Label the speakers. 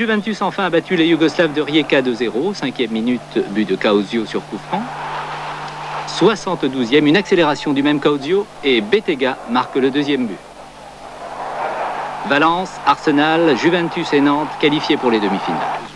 Speaker 1: Juventus enfin a battu les Yougoslaves de Rijeka 2-0, cinquième minute, but de Cauzio sur coup franc. 72e, une accélération du même Cauzio et Betega marque le deuxième but. Valence, Arsenal, Juventus et Nantes qualifiés pour les demi-finales.